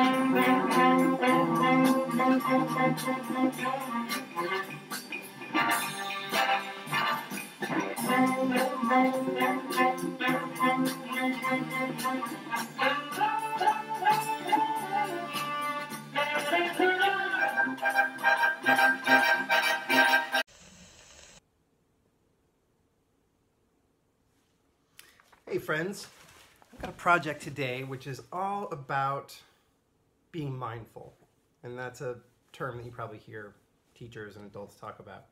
Hey friends, I've got a project today which is all about being mindful. And that's a term that you probably hear teachers and adults talk about.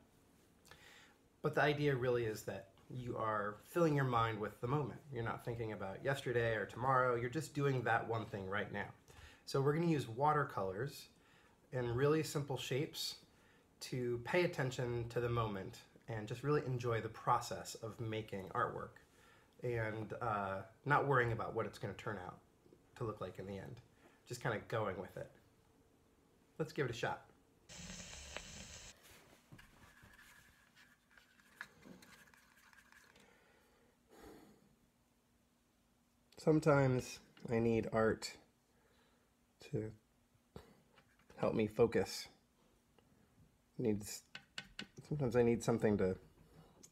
But the idea really is that you are filling your mind with the moment. You're not thinking about yesterday or tomorrow, you're just doing that one thing right now. So we're going to use watercolors and really simple shapes to pay attention to the moment and just really enjoy the process of making artwork and uh, not worrying about what it's going to turn out to look like in the end. Just kind of going with it. Let's give it a shot. Sometimes I need art to help me focus. Needs sometimes I need something to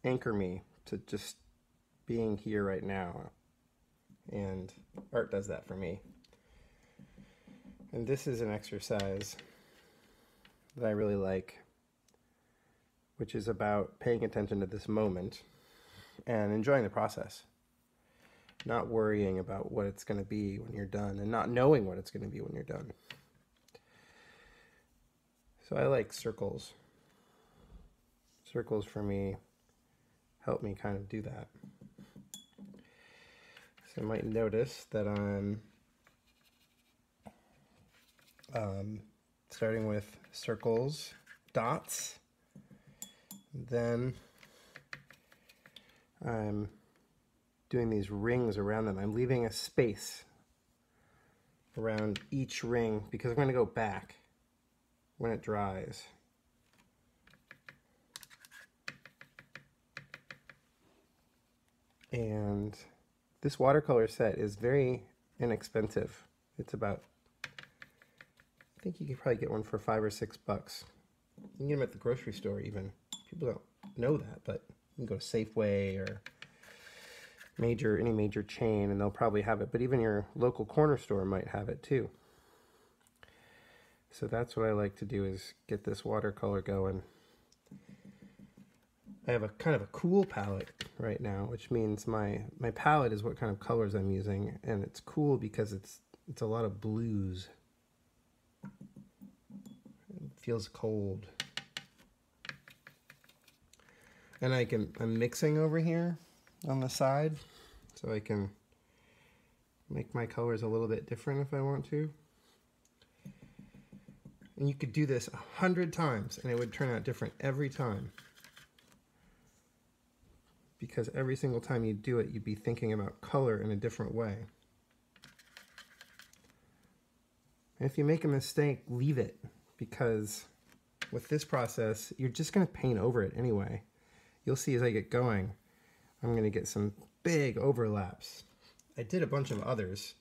anchor me to just being here right now. And art does that for me. And this is an exercise that I really like, which is about paying attention to this moment and enjoying the process. Not worrying about what it's going to be when you're done and not knowing what it's going to be when you're done. So I like circles. Circles for me help me kind of do that. So you might notice that I'm um, starting with circles, dots, then I'm doing these rings around them. I'm leaving a space around each ring because I'm going to go back when it dries. And this watercolor set is very inexpensive. It's about, think you could probably get one for five or six bucks. You can get them at the grocery store even. People don't know that, but you can go to Safeway or major any major chain and they'll probably have it. But even your local corner store might have it too. So that's what I like to do is get this watercolor going. I have a kind of a cool palette right now, which means my, my palette is what kind of colors I'm using, and it's cool because it's it's a lot of blues. Feels cold. And I can I'm mixing over here on the side, so I can make my colors a little bit different if I want to. And you could do this a hundred times and it would turn out different every time because every single time you do it, you'd be thinking about color in a different way. And if you make a mistake, leave it because with this process, you're just going to paint over it anyway. You'll see as I get going, I'm going to get some big overlaps. I did a bunch of others.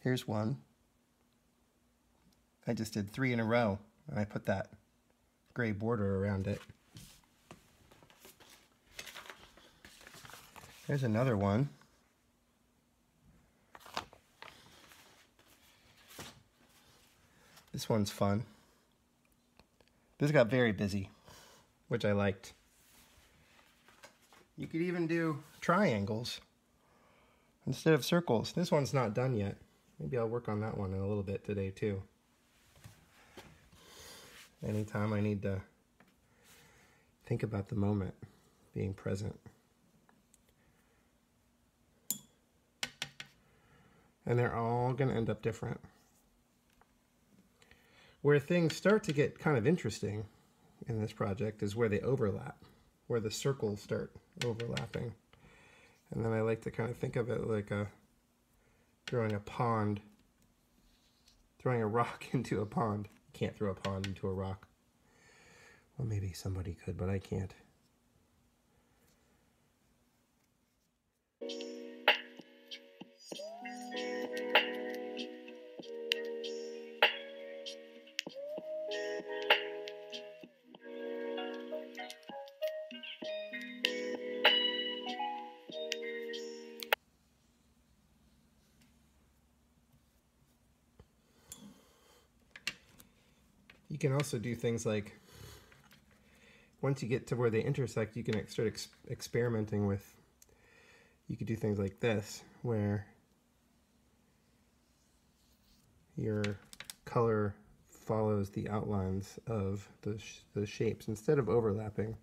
Here's one. I just did three in a row, and I put that gray border around it. There's another one. This one's fun. This got very busy, which I liked. You could even do triangles instead of circles. This one's not done yet. Maybe I'll work on that one in a little bit today too. Anytime I need to think about the moment, being present. and they're all going to end up different. Where things start to get kind of interesting in this project is where they overlap, where the circles start overlapping. And then I like to kind of think of it like a throwing a pond, throwing a rock into a pond. You can't throw a pond into a rock. Well, maybe somebody could, but I can't. You can also do things like once you get to where they intersect, you can start ex experimenting with. You could do things like this, where your color follows the outlines of the, sh the shapes instead of overlapping.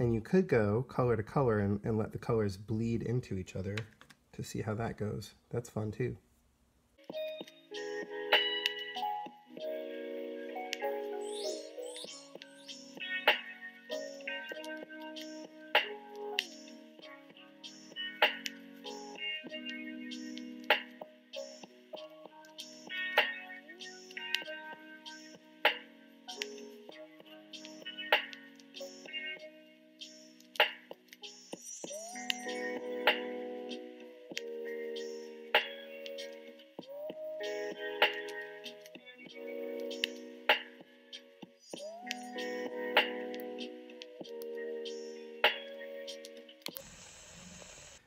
And you could go color to color and, and let the colors bleed into each other to see how that goes. That's fun too.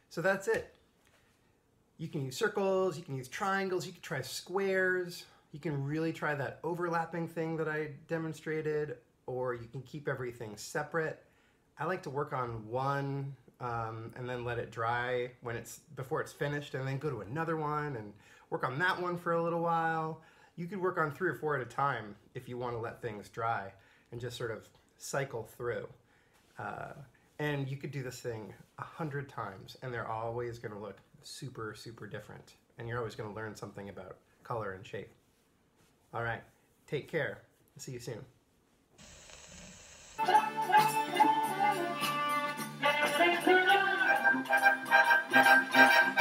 So that's it. You can use circles, you can use triangles, you can try squares, you can really try that overlapping thing that I demonstrated, or you can keep everything separate. I like to work on one um, and then let it dry when it's before it's finished and then go to another one and work on that one for a little while. You could work on three or four at a time if you want to let things dry and just sort of cycle through. Uh, and you could do this thing a hundred times, and they're always going to look super, super different. And you're always going to learn something about color and shape. All right, take care. See you soon. Thank you.